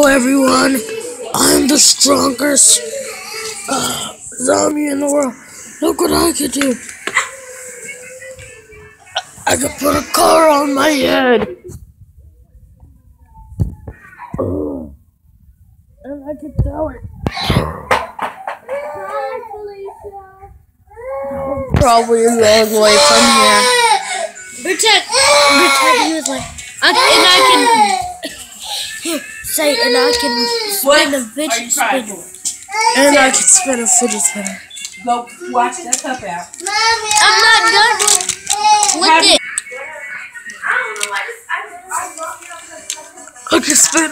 Hello, everyone. I'm the strongest uh, zombie in the world. Look what I can do. I can put a car on my head. Uh, and I can throw it. Probably a long way from here. Pretend, pretend he was like, I, and I can, here, and I can spin a fidget spinner. And I can spin a fidget spinner. Go wash that cup out. I'm not done with, with it. I can spin.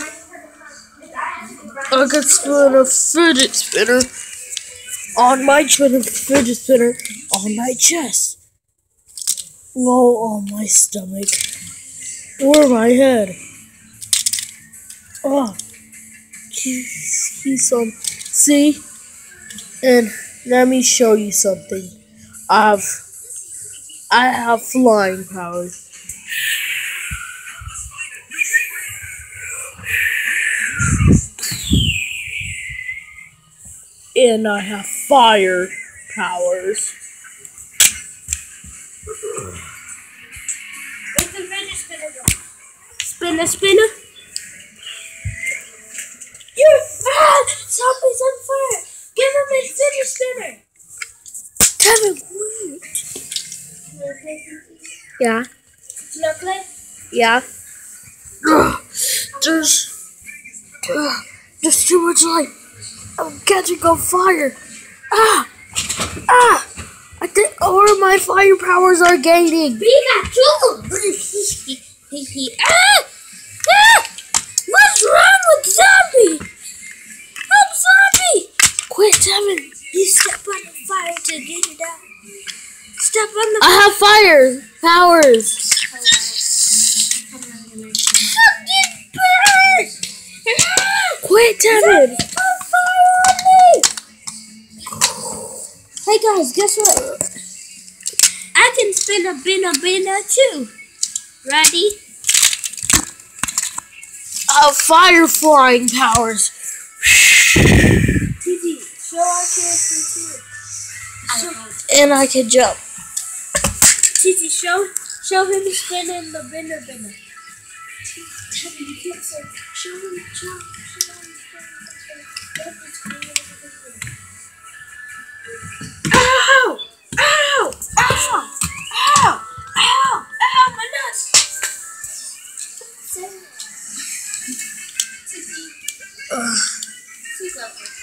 I can spin a fidget spinner on my spin fidget spinner on my chest, low on my stomach, or my head. Oh, he's, he's on. See, and let me show you something. I've I have flying powers. and I have fire powers. Spinner? Spinner, spinner. You're ah, Zombie's on fire. Give him his fidget spinner. Kevin, wait. Yeah, Snowflake? yeah. Ugh, there's, ugh, there's too much light. I'm catching on fire. Ah, ah. I think all of my fire powers are gaining. Pikachu! ah! Ah! What's wrong with Zombie? Step on the I have fire powers. Quit, Kevin. on fire on! Hey guys, guess what? I can spin a bina bina too. Ready? Have fire flying powers. TT, show our character too. And I can jump. TT, show show him spinning the bina bina. Teddy, you can't show him jump. Show him Ow! Ow! Ow! Ow! Ow! Ow! My nuts! Ugh. Please help me.